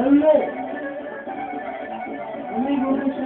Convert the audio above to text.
哎呦！我那个。